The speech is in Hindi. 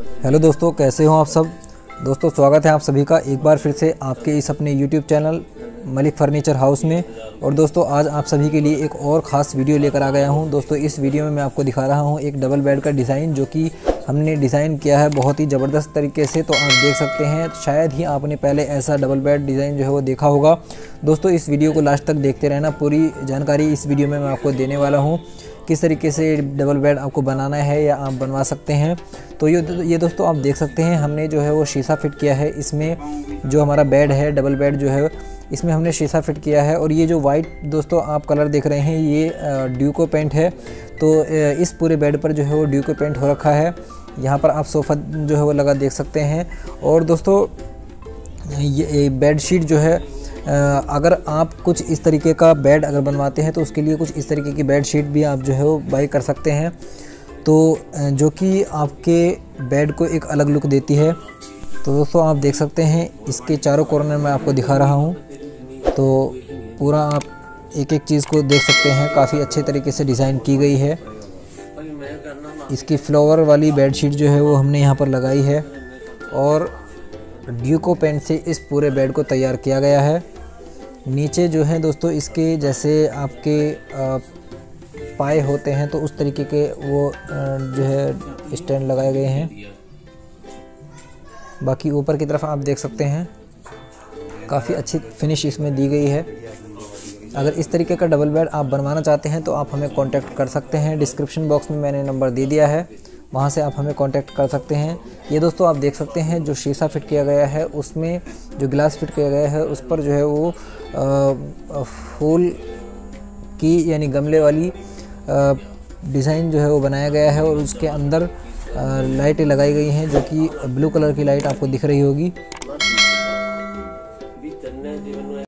हेलो दोस्तों, कैसे हो आप सब? दोस्तों, स्वागत है आप सभी का एक बार फिर से आपके इस अपने YouTube channel Malik furniture house में। और दोस्तों, आज आप सभी के लिए एक और ख़ास वीडियो लेकर आ गया हूँ। दोस्तों, इस वीडियो में मैं आपको दिखा रहा हूँ एक डबल बेड का डिज़ाइन जो कि हमने डिज़ाइन किया है बहुत ही ज़बरदस्त तरीके से तो आप देख सकते हैं, शायद ही आपने पहले ऐसा डबल बेड डिज़ाइन जो है वो देखा होगा। दोस्तों, इस वीडियो को लास्ट तक देखते रहना, पूरी जानकारी इस वीडियो में मैं आपको देने वाला हूँ, किस तरीके से डबल बेड आपको बनाना है या आप बनवा सकते हैं। तो ये ये दोस्तों आप देख सकते हैं, हमने जो है वो शीशा फिट किया है, इसमें जो हमारा बेड है डबल बेड जो है, इसमें हमने शीशा फिट किया है, और ये जो वाइट दोस्तों आप कलर देख रहे हैं, ये ड्यूको पेंट है। तो इस पूरे बेड पर जो है वो ड्यूको पेंट हो रखा है। यहाँ पर आप सोफ़ा जो है वो लगा देख सकते हैं। और दोस्तों, ये बेड शीट जो है अगर आप कुछ इस तरीके का बेड अगर बनवाते हैं तो उसके लिए कुछ इस तरीके की बेड शीट भी आप जो है वो बाई कर सकते हैं। तो जो कि आपके बेड को एक अलग लुक देती है। तो दोस्तों, आप देख सकते हैं, इसके चारों कॉर्नर में आपको दिखा रहा हूँ। तो पूरा आप एक एक चीज़ को देख सकते हैं। काफ़ी अच्छे तरीके से डिज़ाइन की गई है। इसकी फ्लावर वाली बेड शीट जो है वो हमने यहाँ पर लगाई है और ड्यूको पेंट से इस पूरे बेड को तैयार किया गया है। नीचे जो है दोस्तों इसके जैसे आपके पाए होते हैं तो उस तरीके के वो जो है स्टैंड लगाए गए हैं। बाकी ऊपर की तरफ़ आप देख सकते हैं, काफ़ी अच्छी फिनिश इसमें दी गई है। अगर इस तरीके का डबल बेड आप बनवाना चाहते हैं तो आप हमें कॉन्टैक्ट कर सकते हैं। डिस्क्रिप्शन बॉक्स में मैंने नंबर दे दिया है। वहाँ से आप हमें कांटेक्ट कर सकते हैं। ये दोस्तों आप देख सकते हैं जो शीशा फिट किया गया है, उसमें जो गिलास फिट किया गया है, उस पर जो है वो फूल की यानी गमले वाली डिज़ाइन जो है वो बनाया गया है और उसके अंदर लाइटें लगाई गई हैं, जो कि ब्लू कलर की लाइट आपको दिख रही होगी।